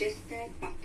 Manchester 4